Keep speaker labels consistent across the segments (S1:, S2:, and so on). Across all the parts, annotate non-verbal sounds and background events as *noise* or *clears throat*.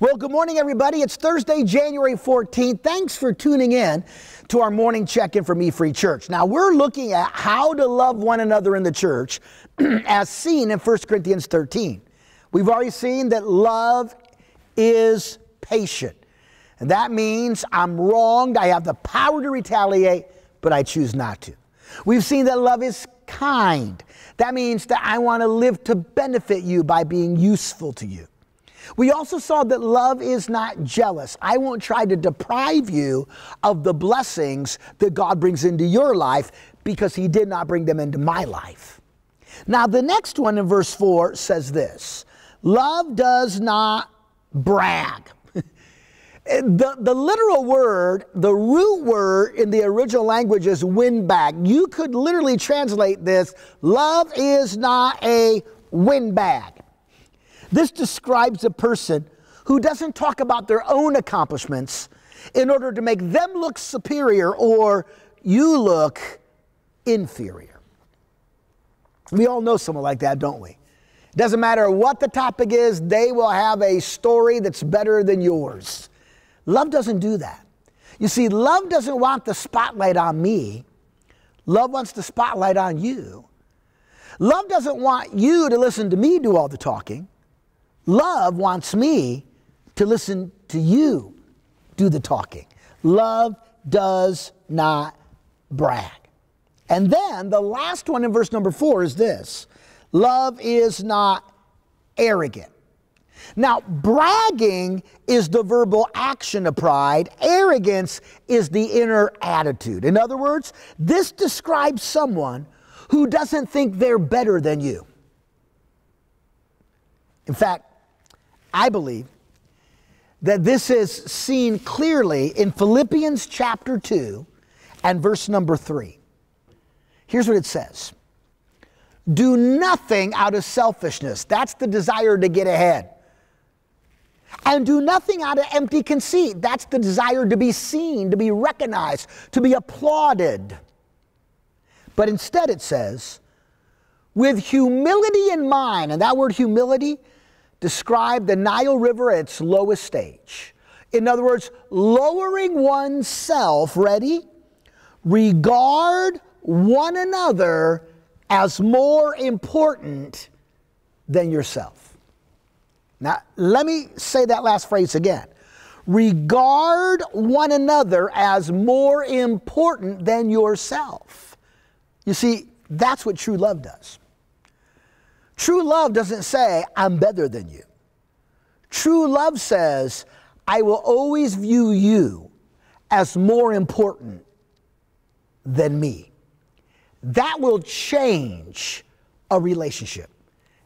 S1: Well, good morning, everybody. It's Thursday, January 14th. Thanks for tuning in to our morning check in from E Free Church. Now, we're looking at how to love one another in the church *clears throat* as seen in 1 Corinthians 13. We've already seen that love is patient. And that means I'm wronged, I have the power to retaliate, but I choose not to. We've seen that love is kind. That means that I want to live to benefit you by being useful to you. We also saw that love is not jealous. I won't try to deprive you of the blessings that God brings into your life because He did not bring them into my life. Now, the next one in verse 4 says this Love does not brag. *laughs* the, the literal word, the root word in the original language is windbag. You could literally translate this love is not a windbag. This describes a person who doesn't talk about their own accomplishments in order to make them look superior or you look inferior. We all know someone like that, don't we? It doesn't matter what the topic is, they will have a story that's better than yours. Love doesn't do that. You see, love doesn't want the spotlight on me, love wants the spotlight on you. Love doesn't want you to listen to me do all the talking. Love wants me to listen to you do the talking. Love does not brag. And then the last one in verse number four is this love is not arrogant. Now, bragging is the verbal action of pride, arrogance is the inner attitude. In other words, this describes someone who doesn't think they're better than you. In fact, I believe that this is seen clearly in Philippians chapter 2 and verse number 3. Here's what it says Do nothing out of selfishness. That's the desire to get ahead. And do nothing out of empty conceit. That's the desire to be seen, to be recognized, to be applauded. But instead, it says, with humility in mind, and that word humility describe the Nile River at its lowest stage. In other words, lowering oneself, ready? Regard one another as more important than yourself. Now, let me say that last phrase again. Regard one another as more important than yourself. You see, that's what true love does. True love doesn't say, I'm better than you. True love says, I will always view you as more important than me. That will change a relationship,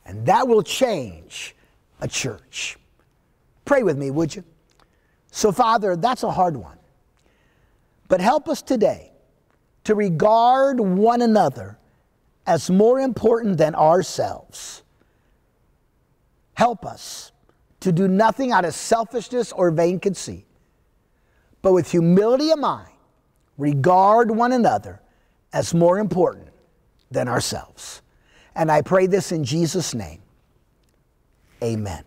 S1: and that will change a church. Pray with me, would you? So, Father, that's a hard one. But help us today to regard one another as more important than ourselves. Help us to do nothing out of selfishness or vain conceit, but with humility of mind, regard one another as more important than ourselves. And I pray this in Jesus' name. Amen.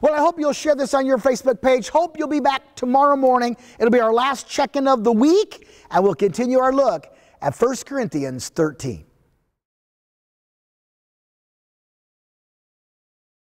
S1: Well, I hope you'll share this on your Facebook page. Hope you'll be back tomorrow morning. It'll be our last check in of the week, and we'll continue our look at 1 Corinthians 13.